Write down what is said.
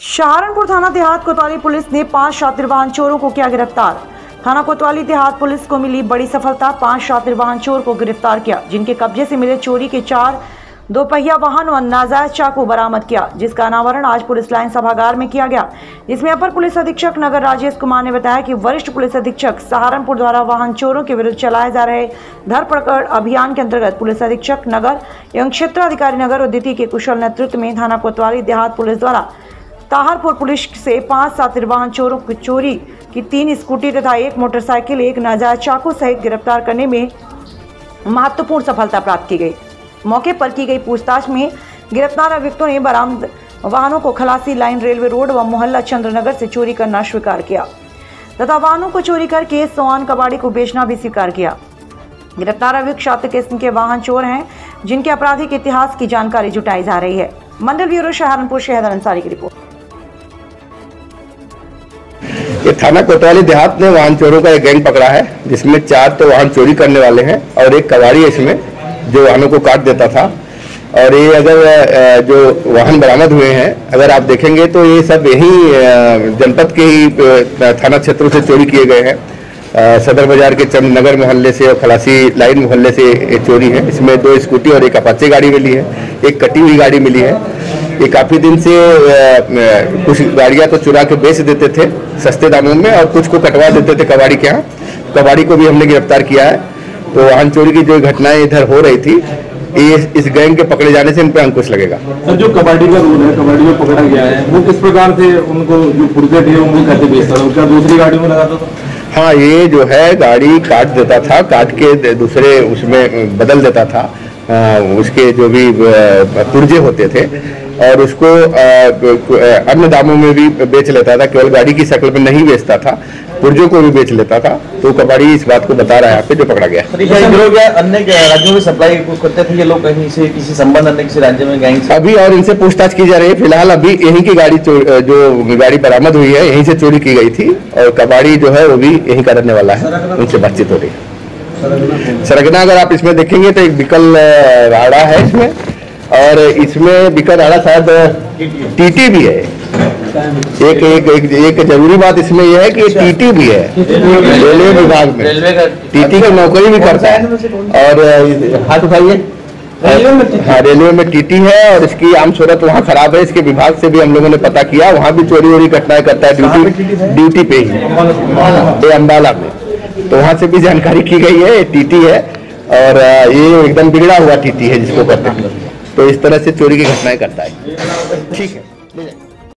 सहारनपुर थाना देहात कोतवाली पुलिस ने पाँच शातिर वाहन चोरों को किया गिरफ़्तार। थाना कोतवाली देहात पुलिस को मिली बड़ी सफलता, पाँच शातिर वाहन चोर को गिरफ़्तार किया, जिनके कब्जे से मिले चोरी के चार दोपहिया वाहन व नाजायज चाकू बरामद किया, जिसका अनावरण आज पुलिस लाइन सभागार में किया गया। इसमें अपर पुलिस अधीक्षक नगर राजेश कुमार ने बताया कि वरिष्ठ पुलिस अधीक्षक सहारनपुर द्वारा वाहन चोरों के विरुद्ध चलाए जा रहे धर धरपकड़ अभियान के अंतर्गत पुलिस अधीक्षक नगर एवं क्षेत्राधिकारी नगर और द्वितीय के कुशल नेतृत्व में थाना कोतवाली देहात पुलिस द्वारा ताहरपुर पुलिस से पाँच सातिर वाहन चोरों की चोरी की तीन स्कूटी तथा एक मोटरसाइकिल, एक नाजायज चाकू सहित गिरफ़्तार करने में महत्वपूर्ण सफलता प्राप्त की गई। मौके पर की गई पूछताछ में गिरफ़्तार अभियुक्तों ने बरामद वाहनों को खलासी लाइन रेलवे रोड व मोहल्ला चंद्रनगर से चोरी करना स्वीकार किया तथा वाहनों को चोरी करके सोआन कबाड़ी को बेचना भी स्वीकार किया। गिरफ़्तार अभियुक्त शातिर किस्म के वाहन चोर हैं, जिनके आपराधिक इतिहास की जानकारी जुटाई जा रही है। मंडल ब्यूरो सहारनपुर, शहर अंसारी की रिपोर्ट। ये थाना कोतवाली देहात ने वाहन चोरों का एक गैंग पकड़ा है, जिसमें चार तो वाहन चोरी करने वाले हैं और एक कबाड़ी है इसमें, जो वाहनों को काट देता था। और ये अगर जो वाहन बरामद हुए हैं, अगर आप देखेंगे तो ये सब यही जनपद के ही थाना क्षेत्रों से चोरी किए गए हैं। सदर बाज़ार के चंदनगर मोहल्ले से और खलासी लाइन मोहल्ले से चोरी है। इसमें दो स्कूटी और एक अपाचे गाड़ी मिली है, एक कटी हुई गाड़ी मिली है। ये काफ़ी दिन से कुछ गाड़ियाँ तो चुरा के बेच देते थे सस्ते दामों में और कुछ को कटवा देते थे कबाड़ी के यहाँ। कबाड़ी को भी हमने गिरफ़्तार किया है। तो वाहन चोरी की जो घटनाएँ इधर हो रही थी ये इस गैंग के पकड़े जाने से इन पर अंकुश लगेगा। सर जो कबड्डी का रूल है कबड्डी में पकड़ा गया है वो किस प्रकार से उनको जो पुर्जे थे उनको कैसे बेचता था? क्या दूसरी गाड़ी में लगाता था? हाँ ये जो है गाड़ी काट देता था काट के दूसरे उसमें बदल देता था। उसके जो भी पुर्जे होते थे और उसको अन्य दामों में भी बेच लेता था केवल गाड़ी की शक्ल में नहीं बेचता था पुर्जों को भी बेच लेता था तो कबाड़ी इस बात को बता रहा है यहाँ जो पकड़ा गया। क्या अन्य राज्यों में सप्लाई करते थे ये लोग कहीं से किसी संबंध अन्य किसी राज्य में गैंग से अभी और इनसे पूछताछ की जा रही है फ़िलहाल अभी यहीं की गाड़ी जो गाड़ी बरामद हुई है यहीं से चोरी की गई थी और कबाड़ी जो है वो भी यहीं का रहने वाला है उनसे बातचीत हो रही है। सरगना अगर आप इसमें देखेंगे तो एक बिकल राड़ा है इसमें। और इसमें बिकल राड़ा शायद टीटी भी है। एक एक एक, एक ज़रूरी बात इसमें यह है कि ये टीटी भी है। रेलवे विभाग में। टीटी की नौकरी भी करता है। और हाथ उठाइए। हाँ रेलवे में टीटी है और इसकी आम सूरत वहाँ खराब है। इसके विभाग से भी हम लोगों ने पता किया। वहाँ भी चोरी वोरी घटनाएँ करता है ड्यूटी ड्यूटी पे ही। ये अम्बाला में। तो वहाँ से भी जानकारी की गई है टीटी है, और ये एकदम बिगड़ा हुआ टीटी है जिसको कहते हैं तो इस तरह से चोरी की घटनाएँ करता है ठीक है।